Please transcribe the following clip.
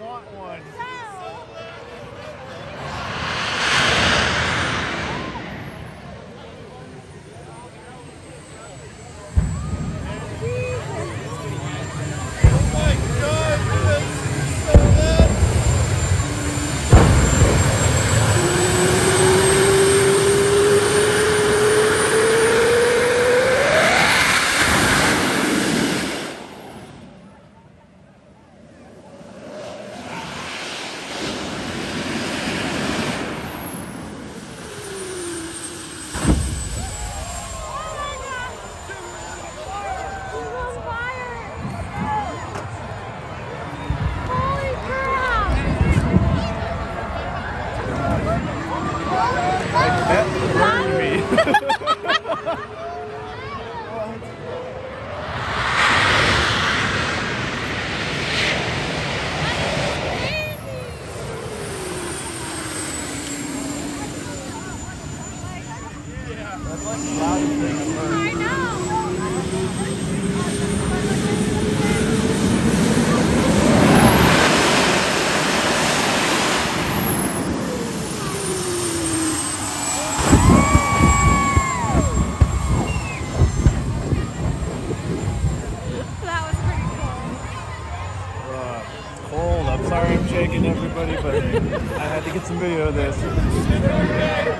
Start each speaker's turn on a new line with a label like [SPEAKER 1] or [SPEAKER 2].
[SPEAKER 1] want one. Sorry I'm shaking everybody, but I had to get some video of this.